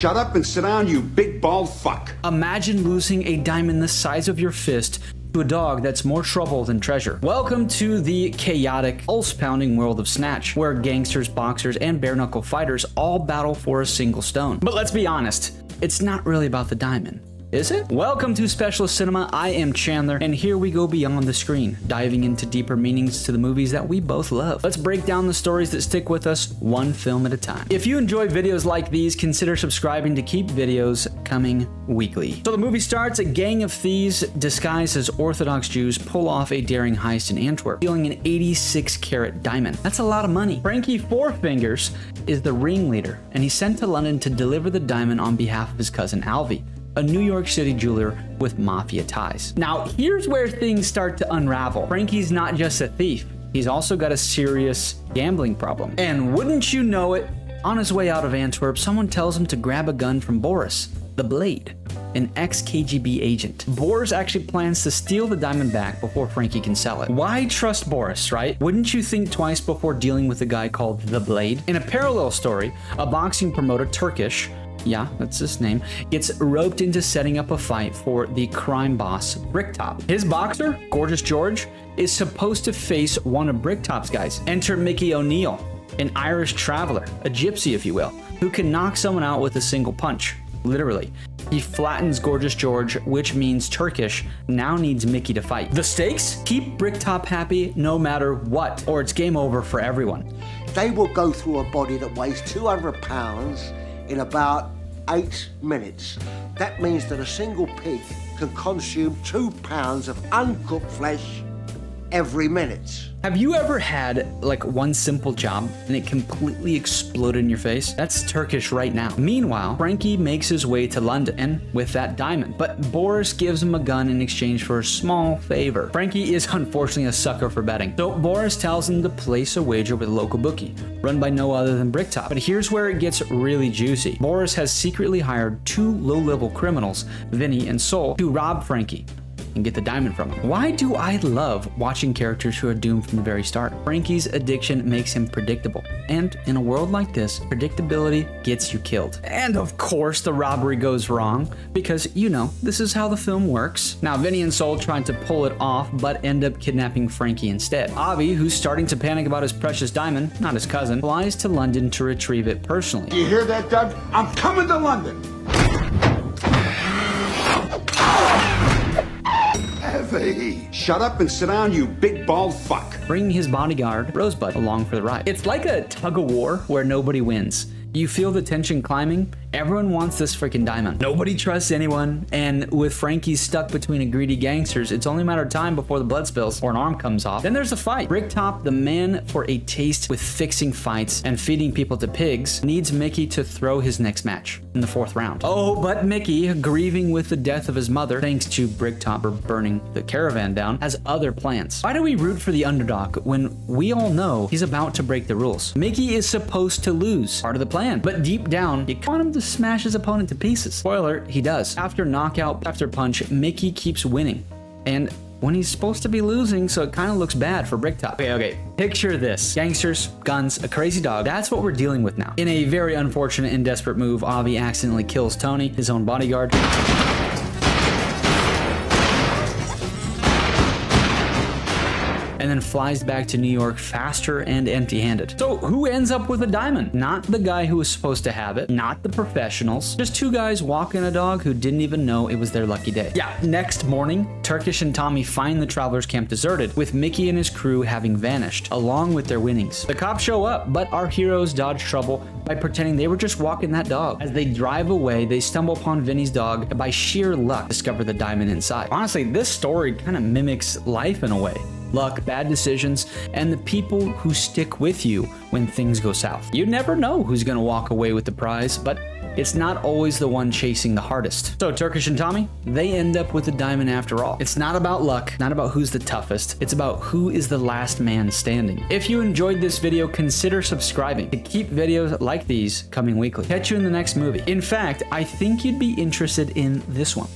Shut up and sit down, you big bald fuck. Imagine losing a diamond the size of your fist to a dog that's more trouble than treasure. Welcome to the chaotic, pulse-pounding world of Snatch, where gangsters, boxers, and bare-knuckle fighters all battle for a single stone. But let's be honest, it's not really about the diamond. Is it? Welcome to Specialist Cinema. I am Chandler, and here we go beyond the screen, diving into deeper meanings to the movies that we both love. Let's break down the stories that stick with us one film at a time. If you enjoy videos like these, consider subscribing to keep videos coming weekly. So the movie starts, a gang of thieves disguised as Orthodox Jews pull off a daring heist in Antwerp, stealing an 86 carat diamond. That's a lot of money. Frankie Four Fingers is the ringleader, and he's sent to London to deliver the diamond on behalf of his cousin Avi a New York City jeweler with mafia ties. Now, here's where things start to unravel. Frankie's not just a thief, he's also got a serious gambling problem. And wouldn't you know it, on his way out of Antwerp, someone tells him to grab a gun from Boris, the Blade, an ex-KGB agent. Boris actually plans to steal the diamond back before Frankie can sell it. Why trust Boris, right? Wouldn't you think twice before dealing with a guy called the Blade? In a parallel story, a boxing promoter, Turkish, yeah, that's his name, gets roped into setting up a fight for the crime boss, Bricktop. His boxer, Gorgeous George, is supposed to face one of Bricktop's guys. Enter Mickey O'Neill, an Irish traveler, a gypsy if you will, who can knock someone out with a single punch, literally. He flattens Gorgeous George, which means Turkish now needs Mickey to fight. The stakes? Keep Bricktop happy no matter what, or it's game over for everyone. They will go through a body that weighs 200 pounds in about eight minutes. That means that a single pig can consume two pounds of uncooked flesh every minute. Have you ever had like one simple job and it completely exploded in your face? That's Turkish right now. Meanwhile, Frankie makes his way to London with that diamond, but Boris gives him a gun in exchange for a small favor. Frankie is unfortunately a sucker for betting, so Boris tells him to place a wager with a local bookie, run by no other than Bricktop. But here's where it gets really juicy. Boris has secretly hired two low-level criminals, Vinny and Sol, to rob Frankie and get the diamond from him. Why do I love watching characters who are doomed from the very start? Frankie's addiction makes him predictable. And in a world like this, predictability gets you killed. And of course, the robbery goes wrong because, you know, this is how the film works. Now, Vinny and Sol trying to pull it off, but end up kidnapping Frankie instead. Avi, who's starting to panic about his precious diamond, not his cousin, flies to London to retrieve it personally. You hear that, Doug? I'm coming to London. Shut up and sit down, you big bald fuck. Bringing his bodyguard, Rosebud, along for the ride. It's like a tug of war where nobody wins. You feel the tension climbing, Everyone wants this freaking diamond. Nobody trusts anyone, and with Frankie stuck between a greedy gangsters, it's only a matter of time before the blood spills or an arm comes off. Then there's a fight. Bricktop, the man for a taste with fixing fights and feeding people to pigs, needs Mickey to throw his next match in the fourth round. Oh, but Mickey, grieving with the death of his mother, thanks to Bricktop for burning the caravan down, has other plans. Why do we root for the underdog when we all know he's about to break the rules? Mickey is supposed to lose, part of the plan, but deep down, you want him to smash his opponent to pieces. Spoiler, he does. After knockout after punch, Mickey keeps winning. And when he's supposed to be losing, so it kind of looks bad for Bricktop. Okay, okay, picture this. Gangsters, guns, a crazy dog. That's what we're dealing with now. In a very unfortunate and desperate move, Avi accidentally kills Tony, his own bodyguard. And then flies back to New York faster and empty handed. So, who ends up with a diamond? Not the guy who was supposed to have it, not the professionals, just two guys walking a dog who didn't even know it was their lucky day. Yeah, next morning, Turkish and Tommy find the traveler's camp deserted, with Mickey and his crew having vanished, along with their winnings. The cops show up, but our heroes dodge trouble by pretending they were just walking that dog. As they drive away, they stumble upon Vinny's dog and by sheer luck discover the diamond inside. Honestly, this story kind of mimics life in a way luck, bad decisions, and the people who stick with you when things go south. You never know who's going to walk away with the prize, but it's not always the one chasing the hardest. So Turkish and Tommy, they end up with the diamond after all. It's not about luck, not about who's the toughest, it's about who is the last man standing. If you enjoyed this video, consider subscribing to keep videos like these coming weekly. Catch you in the next movie. In fact, I think you'd be interested in this one.